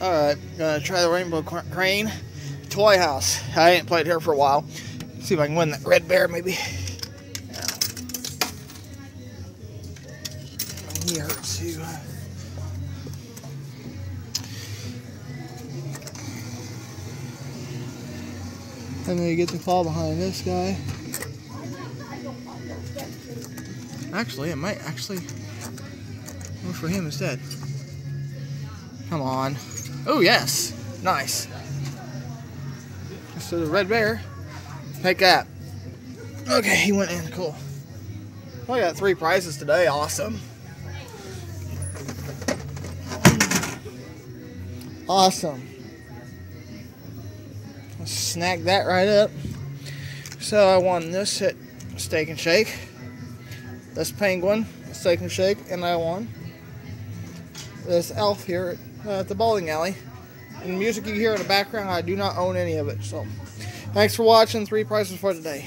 Alright, gonna try the Rainbow Crane Toy House. I ain't played here for a while. See if I can win that red bear maybe. Hurts too. And then you get to fall behind this guy. Actually, it might actually go for him instead. Come on. Oh, yes. Nice. So the red bear, take that. Okay, he went in. Cool. I got three prizes today. Awesome. Awesome. Let's snag that right up. So I won this at Steak and Shake. This penguin, Steak and Shake, and I won this elf here uh, at the bowling alley. And the music you hear in the background, I do not own any of it. So, thanks for watching. Three prizes for today.